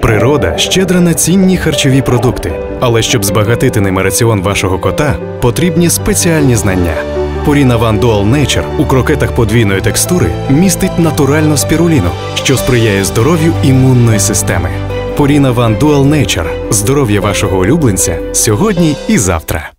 Природа щедра на цінні харчові продукти, але щоб збагатити ними раціон вашого кота, потрібні спеціальні знання. Purina Ван Dual Nature у крокетах подвійної текстури містить натуральну спіруліну, що сприяє здоров'ю імунної системи. Purina Ван Dual Nature – здоров'я вашого улюбленця сьогодні і завтра.